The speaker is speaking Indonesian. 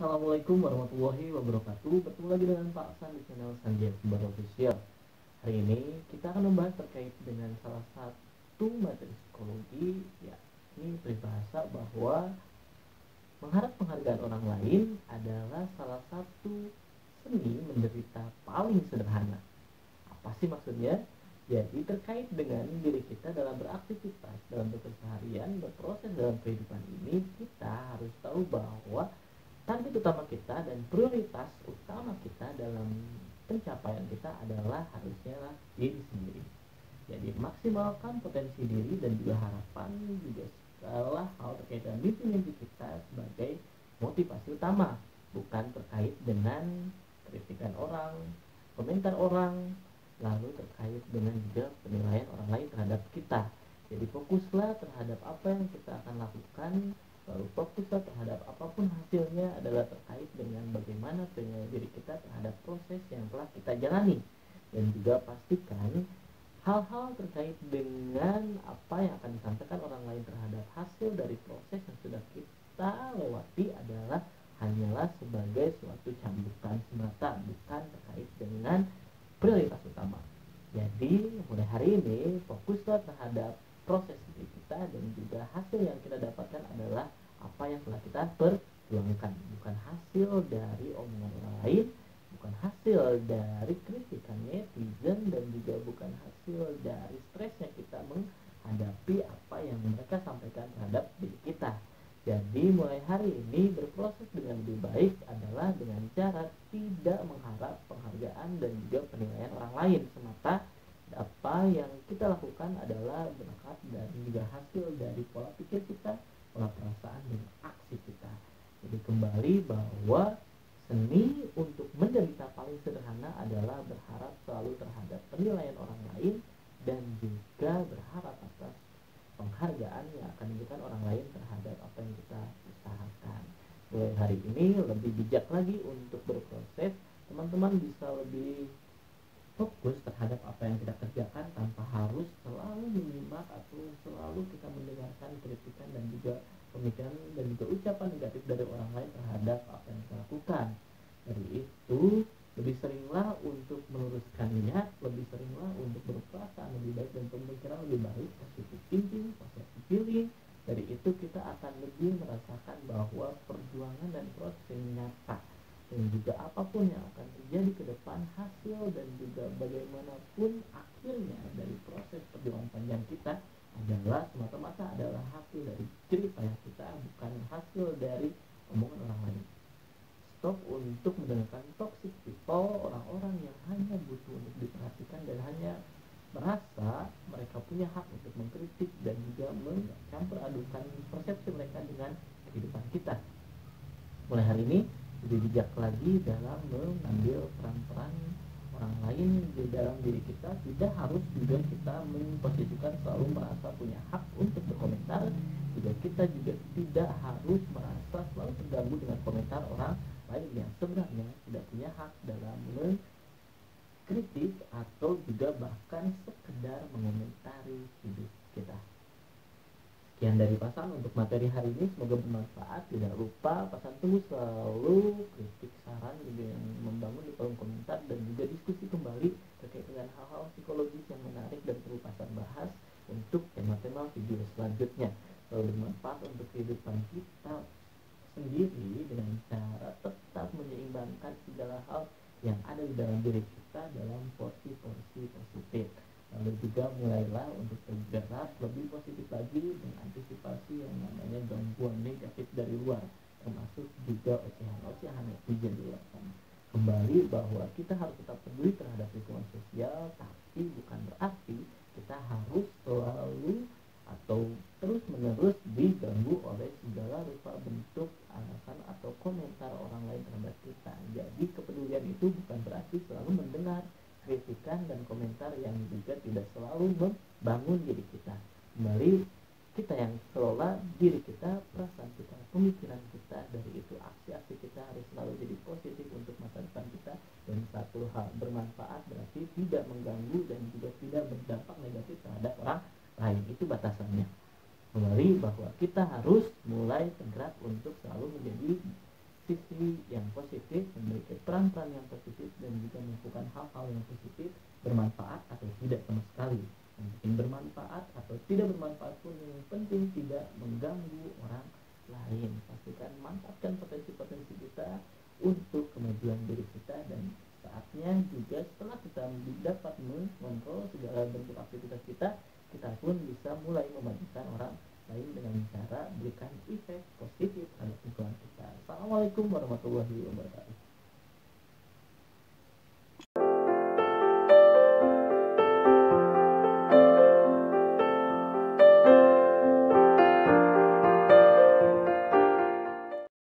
Assalamualaikum warahmatullahi wabarakatuh. Bertemu lagi dengan Pak San di channel Sanjay Kubar Official. Hari ini kita akan membahas terkait dengan salah satu materi psikologi Ya, ini peribahasa bahwa Mengharap penghargaan orang lain adalah salah satu seni menderita paling sederhana. Apa sih maksudnya? Jadi terkait dengan diri kita dalam beraktivitas, dalam berkeseharian, berproses dalam kehidupan ini, kita harus tahu bahwa target utama kita dan prioritas utama kita dalam pencapaian kita adalah harusnya lah diri sendiri. Jadi maksimalkan potensi diri dan juga harapan juga segala hal terkait dengan mimpi-mimpi kita sebagai motivasi utama. Bukan terkait dengan kritikan orang komentar orang lalu terkait dengan juga penilaian orang lain terhadap kita. Jadi fokuslah terhadap apa yang kita akan lakukan lalu fokuslah terhadap apa pun hasilnya adalah terkait dengan bagaimana penilaian diri kita terhadap proses yang telah kita jalani. Dan juga pastikan hal-hal terkait dengan apa yang akan disampaikan orang lain terhadap hasil dari proses yang sudah kita lewati adalah hanyalah sebagai suatu cambukan semata bukan terkait dengan prioritas utama. Jadi mulai hari ini fokuslah terhadap proses diri kita dan juga hasil yang kita dapatkan adalah apa yang telah kita perjuangkan. Bukan hasil dari omongan orang lain bukan hasil dari kritikan netizen dan juga bukan hasil dari stresnya kita menghadapi apa yang mereka sampaikan terhadap diri kita. Jadi mulai hari ini berproses dengan lebih baik adalah dengan cara tidak mengharap penghargaan dan juga penilaian orang lain. Semata apa yang kita lakukan adalah berangkat dan juga hasil dari pola pikir kita pola perasaan dan aksi kita. Jadi kembali bahwa seni untuk menderita paling sederhana adalah berharap selalu terhadap penilaian orang lain dan juga berharap atas penghargaan yang akan diberikan orang lain terhadap apa yang kita usahakan. Mulai hari ini lebih bijak lagi untuk berproses. Teman-teman bisa lebih fokus terhadap apa yang kita kerjakan tanpa harus selalu menyimak atau selalu kita mendengarkan kritikan dan juga pemikiran dan juga ucapan negatif dari orang lain terhadap apa yang kita lakukan. Dari itu lebih seringlah untuk meluruskan niat lebih seringlah untuk berperasaan lebih baik dan pemikiran lebih baik positif thinking positif feeling dari itu kita akan lebih merasakan bahwa perjuangan dan proses nyata dan juga apa pun yang akan terjadi ke depan hasil dan juga bagaimanapun akhirnya dari proses perjuangan panjang kita adalah semata-mata adalah hasil dari cerita yang kita bukan hasil dari omongan orang lain. Stop untuk mendengarkan toxic people orang-orang yang hanya butuh untuk diperhatikan dan hanya merasa mereka punya hak untuk mengkritik dan juga mencampur adukan persepsi mereka dengan kehidupan kita. Mulai hari ini lebih bijak lagi dalam mengambil peran-peran orang lain di dalam diri kita tidak harus juga kita memposisikan selalu merasa punya hak untuk berkomentar. Juga kita juga tidak harus merasa selalu terganggu dengan komentar orang lain yang sebenarnya tidak punya hak dalam mengkritik atau juga bahkan sekedar mengomentari hidup kita. Sekian dari Pasan untuk materi hari ini. Semoga bermanfaat. Tidak lupa Pasan tunggu selalu kritik kehidupan kita sendiri dengan cara tetap menyeimbangkan segala hal yang ada di dalam diri kita dalam porsi-porsi positif. Lalu juga mulailah untuk bergerak lebih positif lagi mengantisipasi yang namanya gangguan negatif dari luar termasuk juga ocehan-ocehan netizen di luar sana kembali bahwa kita harus tetap peduli terhadap lingkungan sosial tapi bukan berarti kita harus selalu atau terus menerus diganggu oleh segala rupa bentuk alasan atau komentar orang lain terhadap kita jadi kepedulian itu bukan berarti selalu mendengar kritikan dan komentar yang juga tidak selalu membangun diri kita. Kembali kita yang kelola diri kita perasaan kita pemikiran kita dari itu aksi-aksi kita harus selalu jadi positif untuk masa depan kita. Dan satu hal bermanfaat berarti tidak mengganggu dan juga tidak berdampak negatif terhadap orang lain. Itu batasannya. Kembali bahwa kita harus mulai tergerak untuk selalu menjadi sisi yang positif memiliki peran-peran yang positif dan juga melakukan hal-hal yang positif bermanfaat atau tidak sama sekali. Yang penting bermanfaat atau tidak bermanfaat pun yang penting tidak mengganggu orang lain. Pastikan mantapkan potensi-potensi kita untuk kemajuan diri kita dan saatnya juga setelah kita dapat mengontrol segala bentuk aktivitas kita kita pun bisa mulai memajukan orang lain dengan cara berikan efek positif terhadap lingkungan kita. Assalamualaikum warahmatullahi wabarakatuh